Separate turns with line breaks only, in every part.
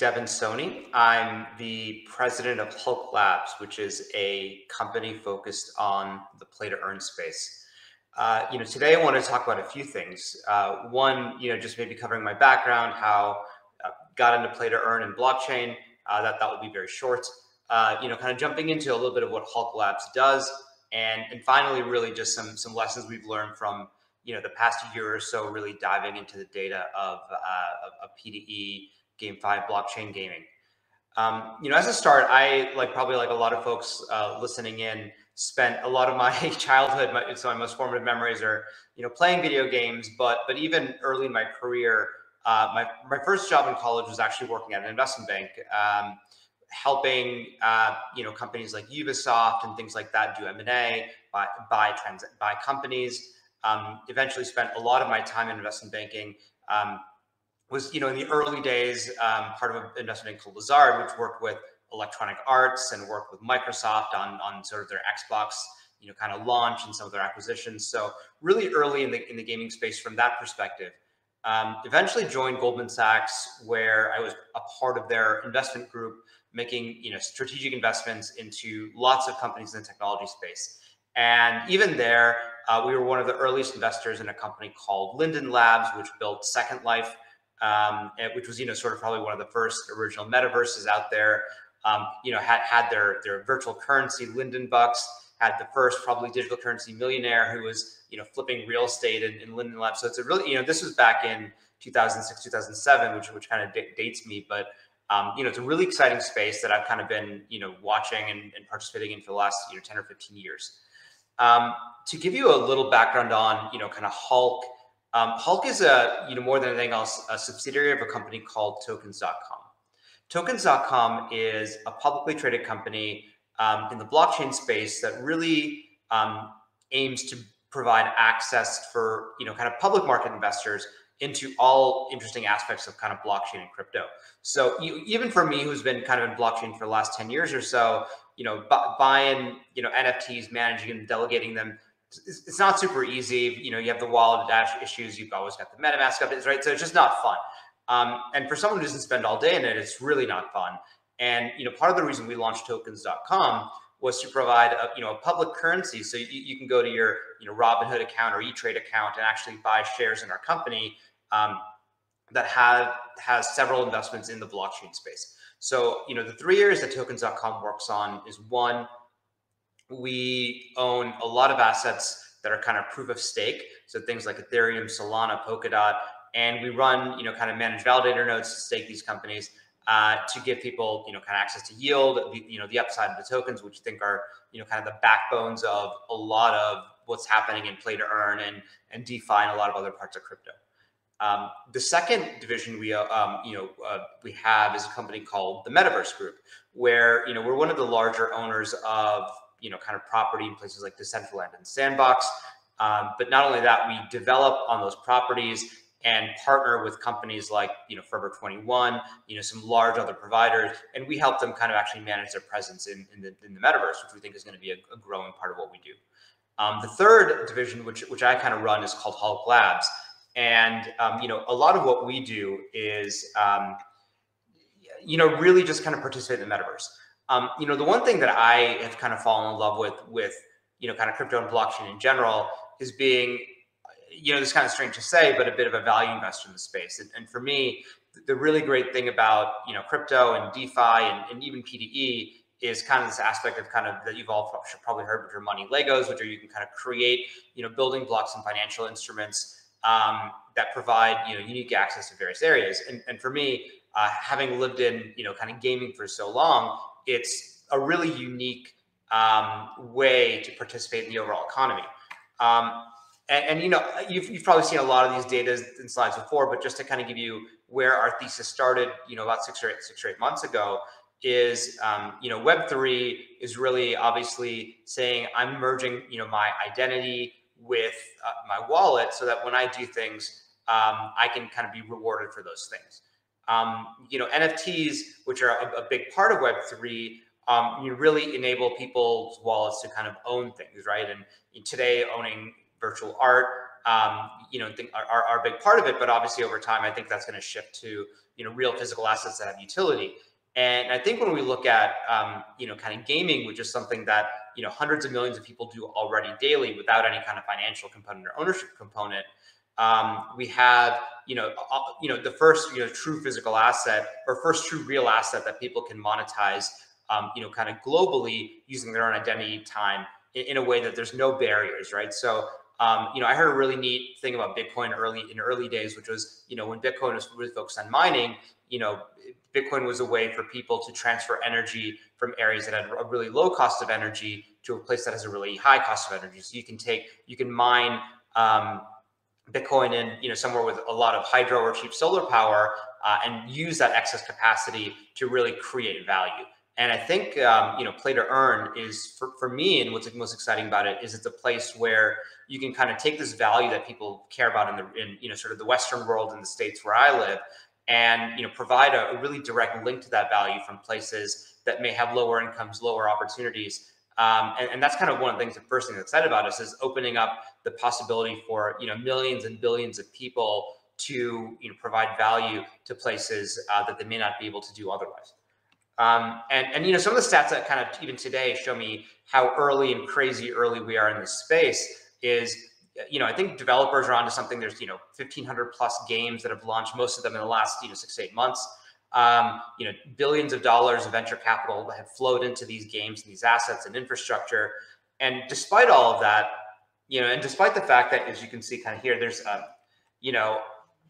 Deven Soni. I'm the president of Hulk Labs, which is a company focused on the play to earn space. Uh, you know, today I want to talk about a few things. Uh, one, you know, just maybe covering my background, how uh, got into play to earn and blockchain. Uh, that that will be very short. Uh, you know, kind of jumping into a little bit of what Hulk Labs does, and and finally, really just some some lessons we've learned from you know the past year or so, really diving into the data of uh, of, of P2E GameFi blockchain gaming. Um, you know, as a start, I like probably like a lot of folks uh, listening in, spent a lot of my childhood, my, so my most formative memories are you know playing video games, but but even early in my career, uh, my my first job in college was actually working at an investment bank. Um, helping uh, you know companies like Ubisoft and things like that do M and A, buy buy, trans- buy companies. Um, eventually, spent a lot of my time in investment banking um, was, you know, in the early days, um, part of an investment called Lazard, which worked with Electronic Arts and worked with Microsoft on, on sort of their Xbox, you know, kind of launch and some of their acquisitions. So really early in the, in the gaming space from that perspective. Um, eventually joined Goldman Sachs, where I was a part of their investment group, making you know strategic investments into lots of companies in the technology space. And even there, uh, we were one of the earliest investors in a company called Linden Labs, which built Second Life, um, which was you know sort of probably one of the first original metaverses out there. Um, you know, had had their their virtual currency Linden Bucks, had the first probably digital currency millionaire who was you know flipping real estate in, in Linden Labs. So it's a really you know this was back in 2006 2007, which which kind of dates me, but. Um, you know, it's a really exciting space that I've kind of been, you know, watching and, and participating in for the last, you know, 10 or 15 years. Um, to give you a little background on, you know, kind of Hulk um, Hulk is a, you know, more than anything else, a subsidiary of a company called Tokens.com. Tokens.com is a publicly traded company um, in the blockchain space that really um, aims to provide access for, you know, kind of public market investors into all interesting aspects of kind of blockchain and crypto. So you, even for me, who's been kind of in blockchain for the last 10 years or so, you know, buying, you know, NFTs, managing and delegating them it's, not super easy. You know, you have the wallet dash issues. You've always got the MetaMask updates, right? So it's just not fun. Um, and for someone who doesn't spend all day in it, it's really not fun. And you know, part of the reason we launched tokens.com was to provide a, you know a public currency, so you, you can go to your you know Robinhood account or E Trade account and actually buy shares in our company um, that have has several investments in the blockchain space. So you know the three areas that tokens.com works on is one we own a lot of assets that are kind of proof of stake. So things like Ethereum, Solana, Polkadot, and we run, you know, kind of managed validator nodes to stake these companies uh, to give people, you know, kind of access to yield, the, you know, the upside of the tokens, which I think are, you know, kind of the backbones of a lot of what's happening in play to earn and and DeFi and a lot of other parts of crypto. Um, the second division we, uh, um, you know, uh, we have is a company called the Metaverse Group, where you know we're one of the larger owners of you know kind of property in places like the Central Decentraland and Sandbox. Um, but not only that, we develop on those properties and partner with companies like you know Forever 21, you know some large other providers, and we help them kind of actually manage their presence in, in, the, in the metaverse, which we think is going to be a, a, growing part of what we do. Um, the third division, which which I kind of run, is called Hulk Labs, and um, you know a lot of what we do is um, you know really just kind of participate in the metaverse. Um, you know, the one thing that I have kind of fallen in love with, with you know, kind of crypto and blockchain in general, is being, you know, this kind of strange to say, but a bit of a value investor in the space. And, and for me, the really great thing about you know crypto and DeFi and, and even P2E is kind of this aspect of kind of that you've all probably heard, which are money Legos, which are you can kind of create, you know, building blocks and financial instruments um, that provide, you know, unique access to various areas. And, and for me, uh, having lived in, you know, kind of gaming for so long, it's a really unique um, way to participate in the overall economy. Um, and, and, you know, you've, you've probably seen a lot of these data and slides before, but just to kind of give you where our thesis started, you know, about six or eight, six or eight months ago, is um, you know Web three is really obviously saying I'm merging you know my identity with uh, my wallet so that when I do things, um, I can kind of be rewarded for those things. Um, you know, NFTs, which are a, a big part of Web3, um, you really enable people's wallets to kind of own things, right? And today, owning virtual art, um, you know, think are, are a big part of it. But obviously, over time, I think that's going to shift to you know real physical assets that have utility. And I think when we look at um, you know kind of gaming, which is something that you know hundreds of millions of people do already daily without any kind of financial component or ownership component, um, we have you know uh, you know the first you know true physical asset or first true real asset that people can monetize um, you know kind of globally using their own identity time in, in, a way that there's no barriers, right? So um, you know, I heard a really neat thing about Bitcoin early in early days, which was, you know, when Bitcoin was really focused on mining, you know, Bitcoin was a way for people to transfer energy from areas that had a really low cost of energy to a place that has a really high cost of energy. So you can take, you can mine um, Bitcoin in, you know, somewhere with a lot of hydro or cheap solar power uh, and use that excess capacity to really create value. And I think, um, you know, play to earn is for, for me, and what's most exciting about it is it's a place where you can kind of take this value that people care about in the, in, you know, sort of the Western world in the States where I live and, you know, provide a, a really direct link to that value from places that may have lower incomes, lower opportunities. Um, and, and, that's kind of one of the things the first thing that's excited about us is opening up the possibility for, you know, millions and billions of people to, you know, provide value to places uh, that they may not be able to do otherwise. Um, and, and, you know, some of the stats that kind of even today show me how early and crazy early we are in this space is, you know, I think developers are onto something. There's, you know, 1500 plus games that have launched, most of them in the last, you know, six, eight months. Um, you know, billions of dollars of venture capital have flowed into these games, and these assets and infrastructure. And despite all of that, you know, and despite the fact that, as you can see kind of here, there's, uh, you know,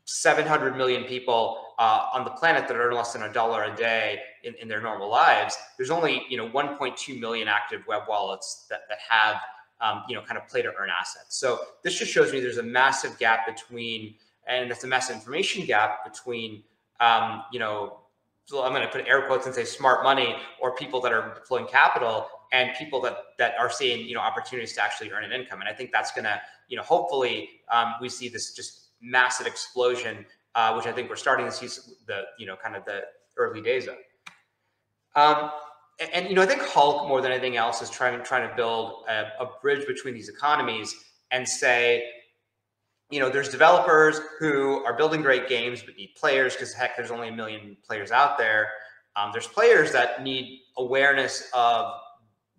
700 million people uh, on the planet that earn less than a dollar a day in, in their normal lives. There's only you know 1.2 million active web wallets that, that have um, you know kind of play to earn assets. So this just shows me there's a massive gap between, and it's a massive information gap between um, you know I'm going to put air quotes and say smart money or people that are deploying capital and people that that are seeing you know opportunities to actually earn an income. And I think that's going to you know hopefully um, we see this just massive explosion, uh, which I think we're starting to see the, you know, kind of the early days of. Um, and, and, you know, I think Hulk more than anything else is trying trying to build a, a bridge between these economies and say, you know, there's developers who are building great games but need players because heck, there's only a million players out there. Um, there's players that need awareness of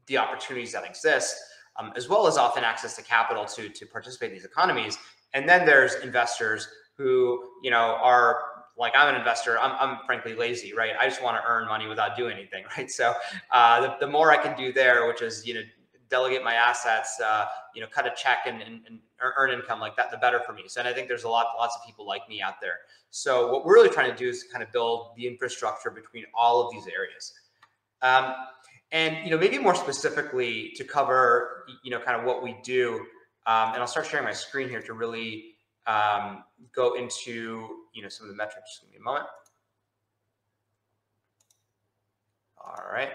the opportunities that exist, um, as well as often access to capital to to participate in these economies. And then there's investors who, you know, are like I'm an investor. I'm, I'm frankly lazy, right? I just want to earn money without doing anything, right? So uh, the, the more I can do there, which is you know delegate my assets, uh, you know, cut a check and, and, and, earn income like that, the better for me. So, and I think there's a lot, lots of people like me out there. So, what we're really trying to do is kind of build the infrastructure between all of these areas. Um, and you know, maybe more specifically to cover, you know, kind of what we do. Um, and I'll start sharing my screen here to really um, go into you know some of the metrics. Just give me a moment. All right.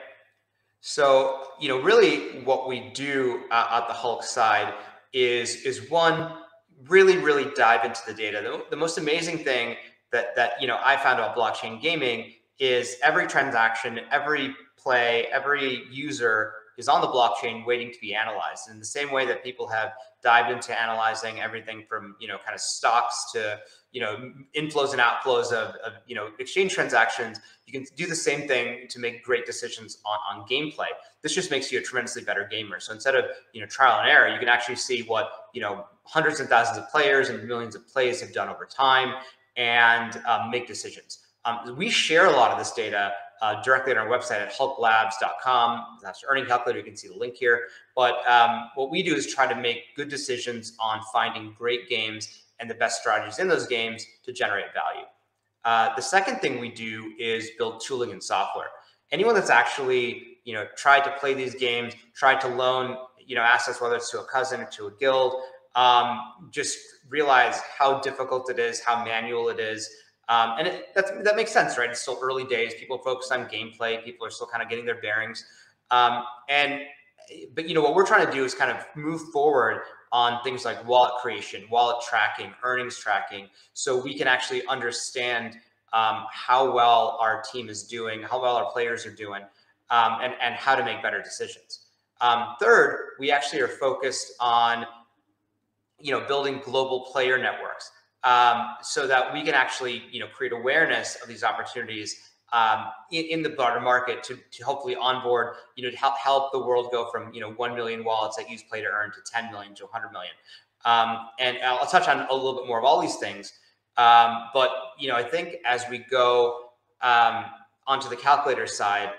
So you know, really, what we do uh, at the Hulk side is is one really really dive into the data. The, the most amazing thing that that you know I found about blockchain gaming is every transaction, every play, every user is on the blockchain waiting to be analyzed. In the same way that people have dived into analyzing everything from, you know, kind of stocks to, you know, inflows and outflows of, of you know, exchange transactions, you can do the same thing to make great decisions on, on gameplay. This just makes you a tremendously better gamer. So instead of, you know, trial and error, you can actually see what, you know, hundreds and thousands of players and millions of plays have done over time and um, make decisions. Um, we share a lot of this data uh, directly on our website at hulklabs.com. That's earning calculator. You can see the link here. But um, what we do is try to make good decisions on finding great games and the best strategies in those games to generate value. Uh, the second thing we do is build tooling and software. Anyone that's actually, you know, tried to play these games, tried to loan, you know, assets, whether it's to a cousin or to a guild, um, just realize how difficult it is, how manual it is. Um, and it, that makes sense, right? It's still early days. People focus on gameplay. People are still kind of getting their bearings. Um, and but you know what we're trying to do is kind of move forward on things like wallet creation, wallet tracking, earnings tracking, so we can actually understand um, how well our team is doing, how well our players are doing, um, and and how to make better decisions. Um, third, we actually are focused on you know building global player networks. um, so that we can actually, you know, create awareness of these opportunities um, in, in, the broader market to, to hopefully onboard, you know, to help help the world go from you know one million wallets that use play to earn to 10 million to 100 million. Um, and I'll touch on a little bit more of all these things. Um, but you know, I think as we go um, onto the calculator side,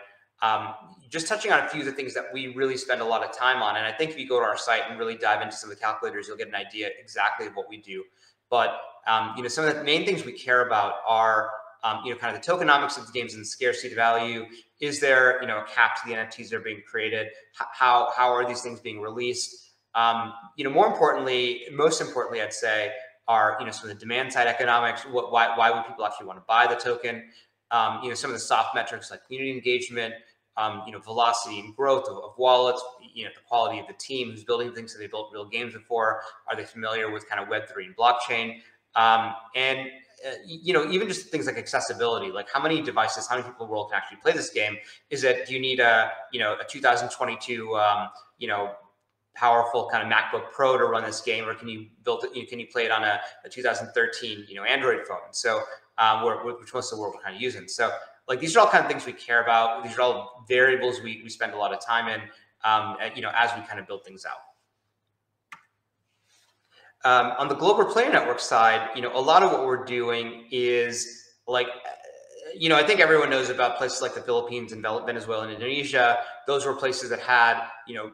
um, just touching on a few of the things that we really spend a lot of time on. And I think if you go to our site and really dive into some of the calculators, you'll get an idea exactly of what we do. But um, you know, some of the main things we care about are um, you know, kind of the tokenomics of the games and scarcity value. Is there, you know, a cap to the NFTs that are being created? How how are these things being released? Um, you know, more importantly, most importantly, I'd say are you know some of the demand side economics. What why why would people actually want to buy the token? Um, you know, some of the soft metrics like community engagement, um, you know, velocity and growth of, of, wallets, you know, the quality of the team who's building things. So they built real games before. Are they familiar with kind of Web three and blockchain? Um, and you know, even just things like accessibility, like how many devices, how many people in the world can actually play this game? Is it, do you need a, you know, a 2022, um, you know, powerful kind of MacBook Pro to run this game, or can you build it, you know, can you play it on a, a 2013, you know, Android phone? So, um, where, which most of the world are kind of using. So like, these are all kind of things we care about. These are all variables we, we spend a lot of time in, um, you know, as we kind of build things out. Um, on the global player network side, you know, a lot of what we're doing is like, you know, I think everyone knows about places like the Philippines and Venezuela and Indonesia. Those were places that had, you know,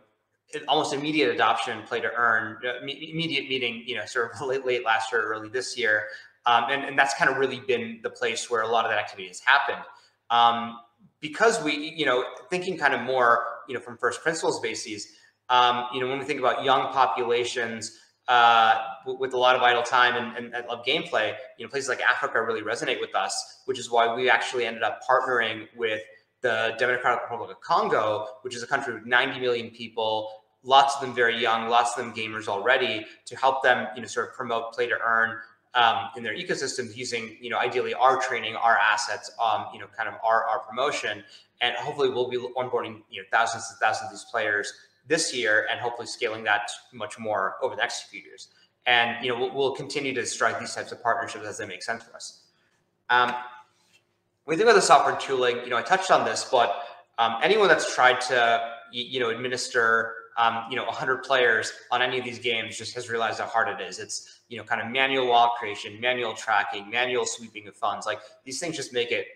almost immediate adoption play to earn, uh, immediate meeting, you know, sort of late, late last year, early this year. Um, and, and that's kind of really been the place where a lot of that activity has happened. Um, because we, you know, thinking kind of more, you know, from first principles bases, um, you know, when we think about young populations, uh, with a lot of idle time and, and, love gameplay, you know, places like Africa really resonate with us, which is why we actually ended up partnering with the Democratic Republic of Congo, which is a country with 90 million people, lots of them very young, lots of them gamers already, to help them, you know, sort of promote play to earn um, in their ecosystems using, you know, ideally our training, our assets, um, you know, kind of our, our promotion. And hopefully we'll be onboarding, you know, thousands and thousands of these players this year and hopefully scaling that much more over the next few years. And you know, we'll, we'll continue to strike these types of partnerships as they make sense for us. Um, when we think about the software tooling, you know, I touched on this, but um, anyone that's tried to, you know, administer, um, you know, 100 players on any of these games just has realized how hard it is. It's, you know, kind of manual wallet creation, manual tracking, manual sweeping of funds. Like these things just make it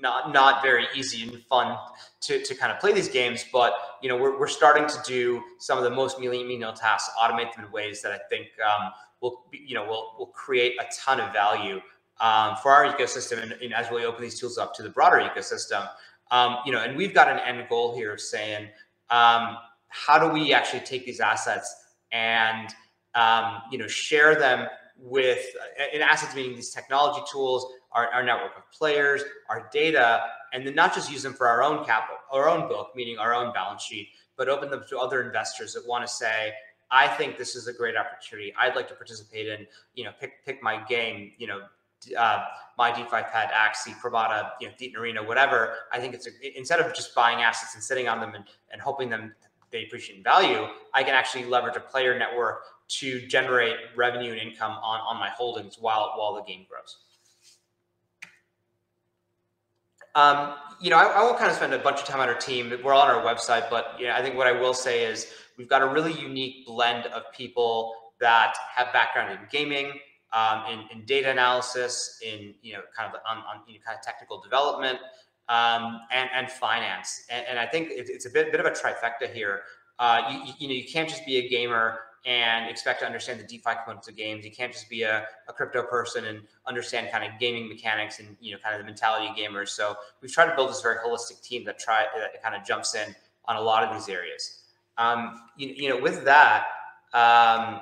not not very easy and fun to, to kind of play these games but you know we're, we're starting to do some of the most menial tasks automate them in ways that i think um, will you know will, will create a ton of value um, for our ecosystem and, and, as we open these tools up to the broader ecosystem. Um, you know and we've got an end goal here of saying um, how do we actually take these assets and um, you know share them with and assets meaning these technology tools our, our network of players, our data, and then not just use them for our own capital, our own book, meaning our own balance sheet, but open them to other investors that want to say, I think this is a great opportunity. I'd like to participate in, you know, pick pick my game, you know, uh, my DeFi pad, Axie, Pravada, you know, Thetan Arena, whatever. I think it's a, instead of just buying assets and sitting on them and, and hoping them they appreciate value, I can actually leverage a player network to generate revenue and income on, on my holdings while while the game grows. Um, you know, I, I, won't kind of spend a bunch of time on our team. We're on our website, but yeah, I think what I will say is we've got a really unique blend of people that have background in gaming, um, in, in, data analysis, in you know, kind of on, on you know, kind of technical development, um, and, and finance. And, and I think it, it's a bit, bit of a trifecta here. Uh, you, you know, you can't just be a gamer and expect to understand the DeFi components of games. You can't just be a, a, crypto person and understand kind of gaming mechanics and you know kind of the mentality of gamers. So we've tried to build this very holistic team that try that kind of jumps in on a lot of these areas. Um, you, you, know, with that, um,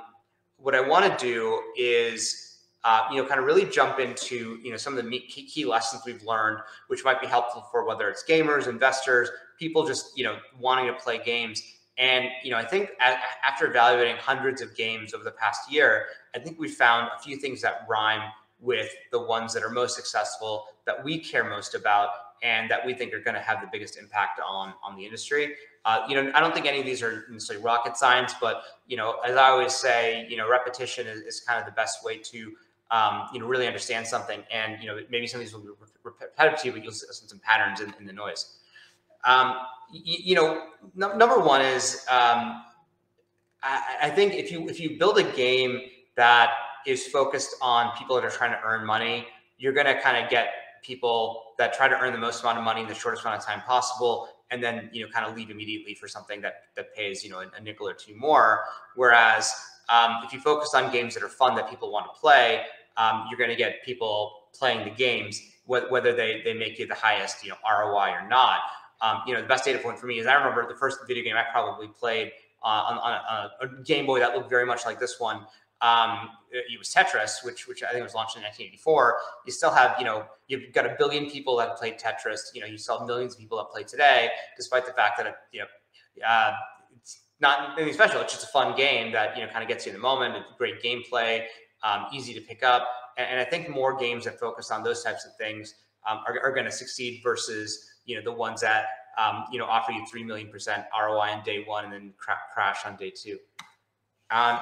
what I want to do is. Uh, you know, kind of really jump into you know some of the key, key lessons we've learned, which might be helpful for whether it's gamers, investors, people just you know wanting to play games and you know, I think after evaluating hundreds of games over the past year, I think we found a few things that rhyme with the ones that are most successful, that we care most about, and that we think are going to have the biggest impact on on the industry. Uh, you know, I don't think any of these are necessarily rocket science, but you know, as I always say, you know, repetition is, is kind of the best way to um, you know, really understand something. And, you know, maybe some of these will be repetitive but you'll see some patterns in, in the noise. Um, you, you know, no, number one is, um, I, I think if you, if you build a game that is focused on people that are trying to earn money, you're going to kind of get people that try to earn the most amount of money in the shortest amount of time possible and then you know kind of leave immediately for something that that pays you know a, a nickel or two more whereas um, if you focus on games that are fun that people want to play, um, you're going to get people playing the games, wh- whether they, they make you the highest, you know, ROI or not. Um, you know, the best data point for me is I remember the first video game I probably played uh, on, on, a, a, Game Boy that looked very much like this one. Um, it was Tetris, which which I think was launched in 1984. You still have, you know, you've got a billion people that played Tetris. You know, you still have millions of people that play today, despite the fact that it, you know, uh, it's not anything special. It's just a fun game that you know kind of gets you in the moment. Great gameplay, um, easy to pick up, and, and, I think more games that focus on those types of things um, are, are going to succeed versus you know the ones that um, you know offer you three million percent ROI on day one and then cra- crash on day two. Um,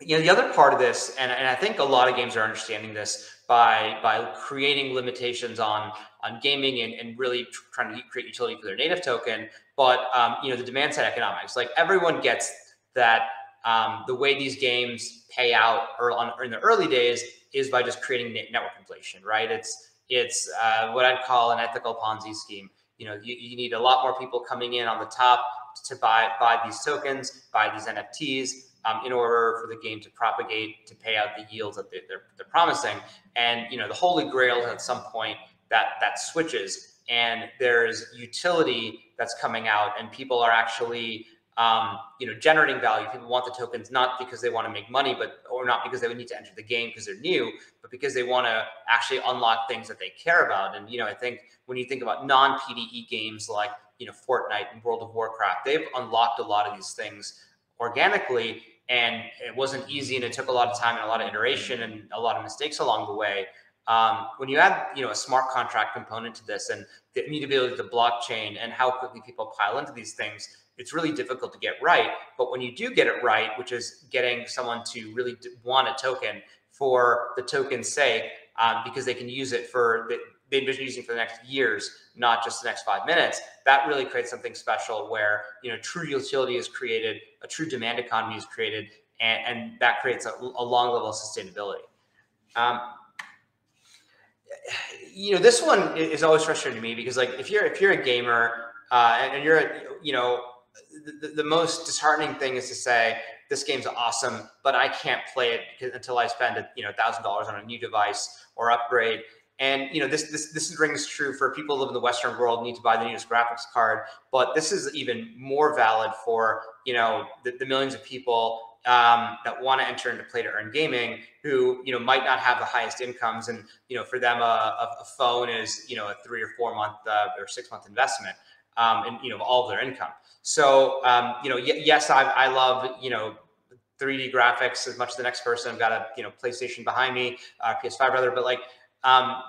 you know the other part of this, and, and I think a lot of games are understanding this by by creating limitations on on gaming and, and really trying to create utility for their native token. But um, you know, the demand side economics, like everyone gets that um, the way these games pay out or on or in the early days is by just creating network inflation, right? It's it's uh, what I'd call an ethical Ponzi scheme. You know, you, you need a lot more people coming in on the top to buy buy these tokens, buy these NFTs, um, in order for the game to propagate to pay out the yields that they're, they're, they're, promising. And you know, the holy grail at some point that that switches and there's utility that's coming out and people are actually um, you know generating value. People want the tokens not because they want to make money but or not because they would need to enter the game because they're new but because they want to actually unlock things that they care about. And you know i think when you think about non-pde games like you know fortnite and world of warcraft they've unlocked a lot of these things organically and it wasn't easy and it took a lot of time and a lot of iteration and a lot of mistakes along the way. Um, when you add, you know, a smart contract component to this and the immutability of the blockchain and how quickly people pile into these things, it's really difficult to get right. But when you do get it right, which is getting someone to really want a token for the token's sake, um, because they can use it for the, they envision using for the next years, not just the next five minutes. That really creates something special where you know true utility is created, a true demand economy is created, and, and that creates a, a, long level of sustainability. Um, you know, this one is always frustrating to me because like if you're if you're a gamer uh, and, you're a, you know the, the, most disheartening thing is to say this game's awesome, but I can't play it until I spend a, you know thousand dollars on a new device or upgrade. And you know this this this rings true for people who live in the Western world need to buy the newest graphics card, but this is even more valid for you know the, the millions of people um, that want to enter into play to earn gaming who you know might not have the highest incomes and you know for them a, a phone is you know a three or four month uh, or six month investment um, and you know all of their income so um, you know y- yes I, I love you know 3d graphics as much as the next person i've got a you know playstation behind me uh, ps5 rather but like um,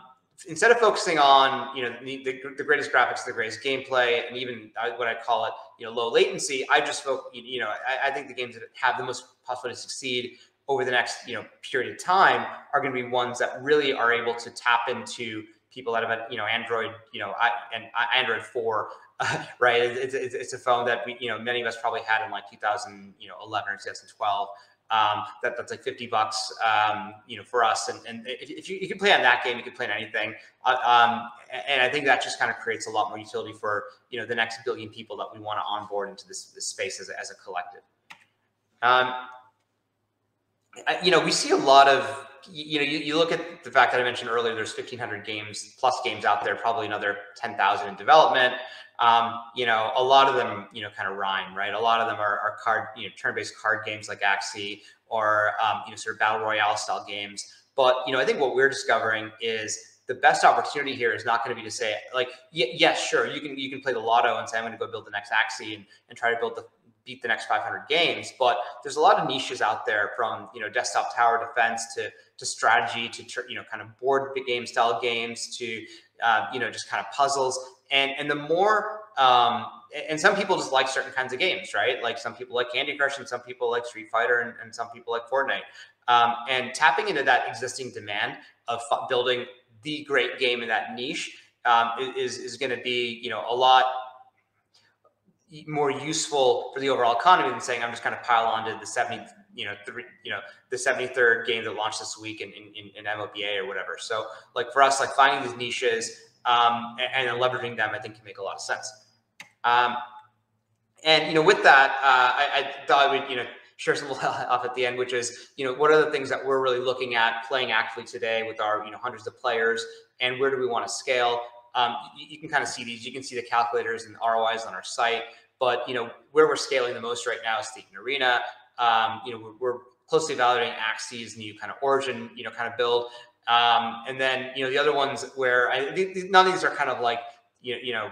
instead of focusing on you know the, the, greatest graphics, the greatest gameplay, and even what I call it, you know, low latency, I just spoke. You know, I, I, think the games that have the most possibility to succeed over the next you know period of time are going to be ones that really are able to tap into people that have you know Android, you know, and Android four. Right, it's, it's, it's a phone that we, you know, many of us probably had in like 2011 or 2012, um, that, that's like 50 bucks, um, you know, for us. And, and if, if you, you, can play on that game, you can play on anything. Uh, um, and I think that just kind of creates a lot more utility for, you know, the next billion people that we want to onboard into this, this space as a, as a collective. Um, I, you know, we see a lot of, you know, you, you look at the fact that I mentioned earlier, there's 1500 games plus games out there, probably another 10,000 in development. Um, you know, a lot of them, you know, kind of rhyme, right? A lot of them are, are card, you know, turn-based card games like Axie or, um, you know, sort of battle royale style games. But, you know, I think what we're discovering is the best opportunity here is not going to be to say like, yes, sure, you can, you can play the lotto and say, I'm going to go build the next Axie and, and try to build the, beat the next 500 games. But there's a lot of niches out there from, you know, desktop tower defense to, to strategy to, you know, kind of board game style games to, uh, you know, just kind of puzzles and and the more um, and some people just like certain kinds of games, right? Like some people like Candy Crush, and some people like Street Fighter, and, and some people like Fortnite. um, and tapping into that existing demand of building the great game in that niche um, is is going to be you know a lot more useful for the overall economy than saying I'm just kind of pile onto the 70 you know three you know the 73rd game that launched this week in in, in MLBA or whatever. So like for us, like finding these niches um, and, and, leveraging them, I think can make a lot of sense. Um, and you know, with that, uh, I, I, thought I would you know share some little off at the end, which is you know what are the things that we're really looking at playing actively today with our you know hundreds of players, and where do we want to scale? Um, you, you, can kind of see these. You can see the calculators and ROIs on our site. But you know where we're scaling the most right now is Thetan Arena. Um, you know we're, we're, closely evaluating Axie's new kind of origin, you know, kind of build. Um, and then you know the other ones where I, none of these are kind of like you know, you know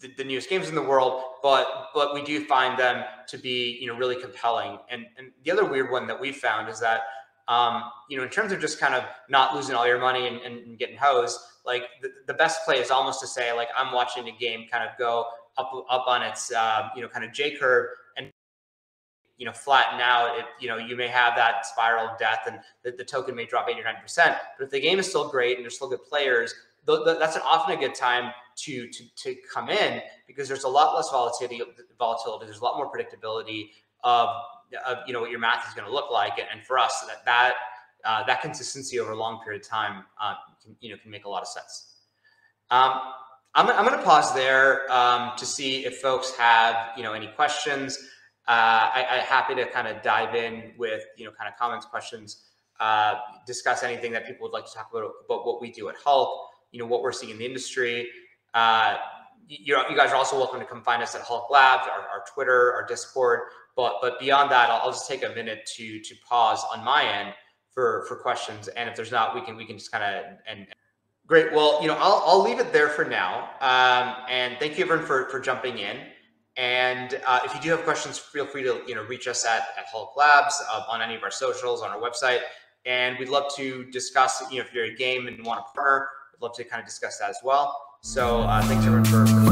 the, the, newest games in the world, but but we do find them to be you know really compelling. And and the other weird one that we found is that um, you know in terms of just kind of not losing all your money and, and getting hosed, like the, the best play is almost to say like I'm watching a game kind of go up up on its uh, you know kind of J curve you know flatten out. It you know you may have that spiral of death and the, the token may drop 80 or 90 percent. But if the game is still great and there's still good players, th- th- that's an, often a good time to to to come in because there's a lot less volatility. Volatility. There's a lot more predictability of, of you know what your math is going to look like. And for us, that that uh, that consistency over a long period of time uh, can, you know can make a lot of sense. Um, I'm, I'm going to pause there um, to see if folks have you know any questions. Uh, I, am happy to kind of dive in with you know kind of comments, questions, uh, discuss anything that people would like to talk about about what we do at Hulk. You know what we're seeing in the industry. Uh, you, know, you guys are also welcome to come find us at Hulk Labs, our, our Twitter, our Discord. But but beyond that, I'll, I'll just take a minute to to pause on my end for for questions. And if there's not, we can we can just kind of and Great. Well, you know, I'll, I'll leave it there for now. Um, and thank you everyone for, for jumping in. And uh, if you do have questions, feel free to, you know, reach us at, at Hulk Labs uh, on any of our socials, on our website. And we'd love to discuss, you know, if you're a game and want to partner, we'd love to kind of discuss that as well. So uh, thanks everyone for, for